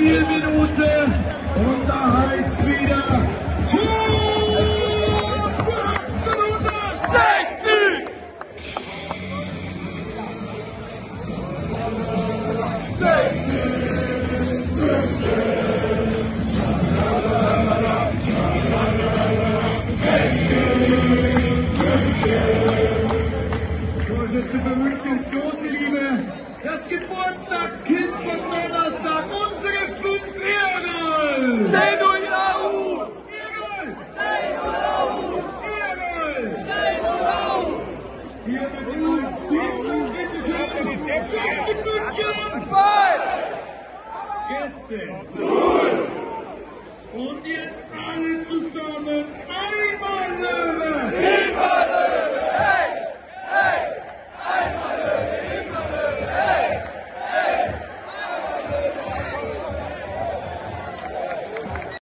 Spielminute und da heißt wieder Tor für 1860! 60! Torschütze für Münchens große Liebe, Gäste! Null! Und jetzt alle zusammen! Niemals!